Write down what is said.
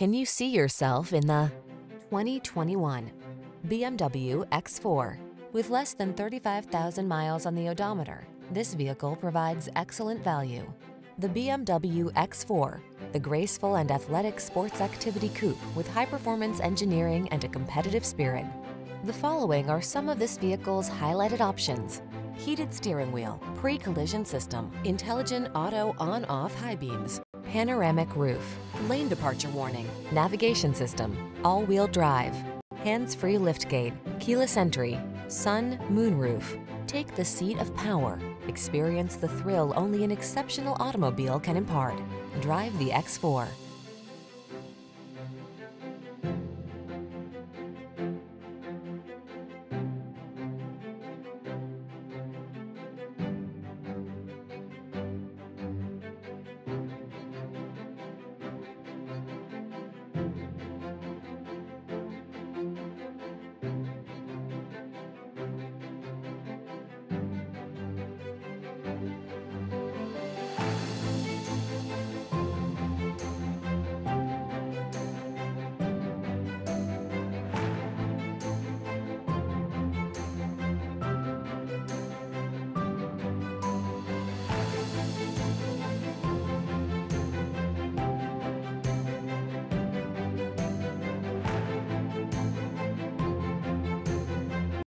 Can you see yourself in the 2021 BMW X4? With less than 35,000 miles on the odometer, this vehicle provides excellent value. The BMW X4, the graceful and athletic sports activity coupe with high-performance engineering and a competitive spirit. The following are some of this vehicle's highlighted options. Heated steering wheel, pre-collision system, intelligent auto on-off high beams, panoramic roof, lane departure warning, navigation system, all-wheel drive, hands-free liftgate, keyless entry, sun, moonroof. Take the seat of power. Experience the thrill only an exceptional automobile can impart. Drive the X4.